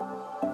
Bye.